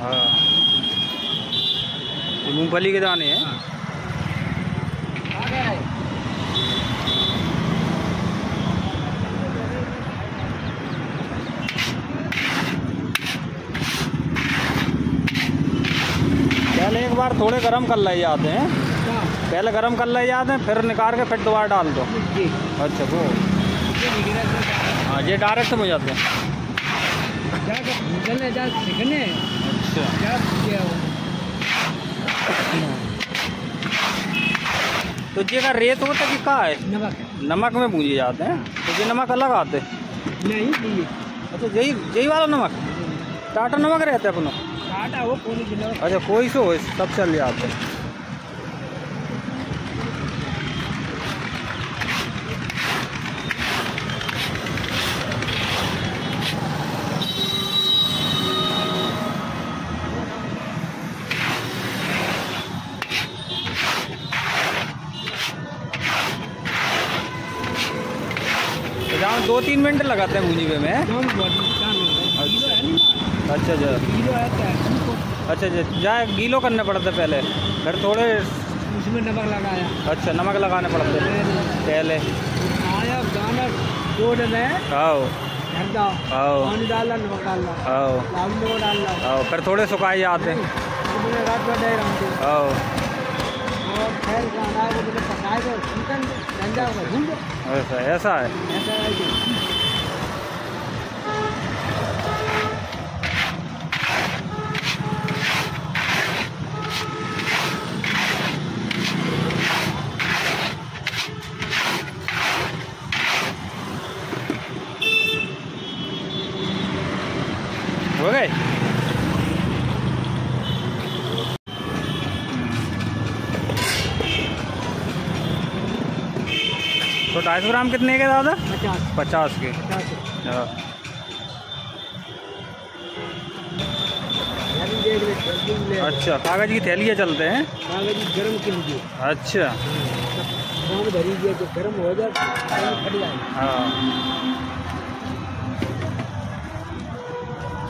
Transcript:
हाँ। मूंगफली के दाने हैं। पहले एक बार थोड़े गरम कर ले जाते हैं? पहले गरम कर ले जाते हैं? फिर निकाल के फिर दोबारा डाल दो। अच्छा वो। हाँ ये डायरेक्ट हो जाते हैं। अच्छा तो ये का रेत होता कि का है? नमक नमक में भूजे जाते हैं। तो ये नमक अलग आते नहीं अच्छा यही यही वाला नमक? टाटा नमक रहता है अपना? टाटा वो कोई अच्छा कोई सो हो सब चल जाते हैं। तो जहाँ दो तीन मिनट लगाते हैं भूंजी में। है नहीं अच्छा अच्छा। है क्या है? अच्छा अच्छा। जाए गीलो करने पड़ते पहले। फिर थोड़े उसमें नमक लगाया। अच्छा नमक लगाने पड़ते। पहले। आया गाना जोड़ में। आओ। आओ। पानी डालना नमक डालना आओ। नमक डालना आओ फिर थोड़े सुखाए जाते। हैं हूँ। आओ। ऐसा ऐसा है ऐसा है कि हो गए तो ढाई सौ ग्राम कितने के दादा? पचास। पचास के। हाँ। अच्छा कागज़ की थैलियाँ चलते हैं। कागज़ गर्म के लिए अच्छा। जो गर्म हो जाए तो जाए हाँ।